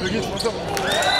Hey!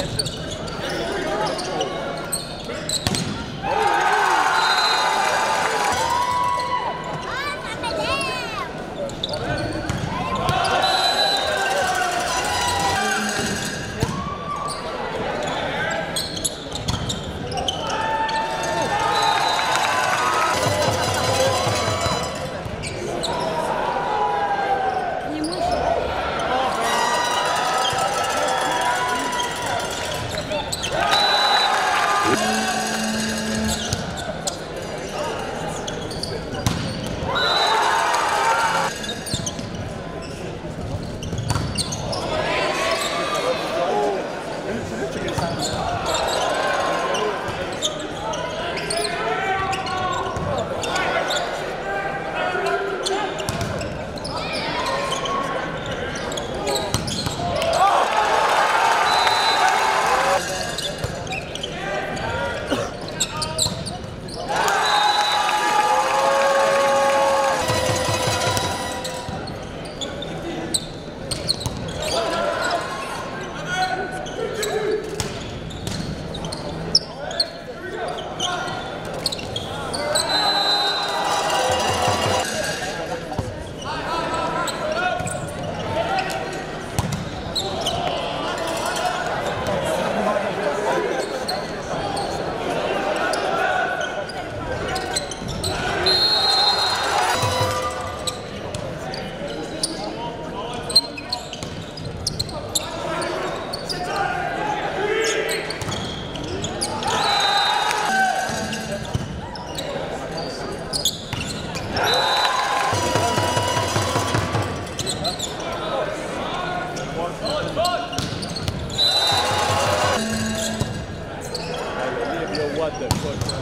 Yes, sir. about that.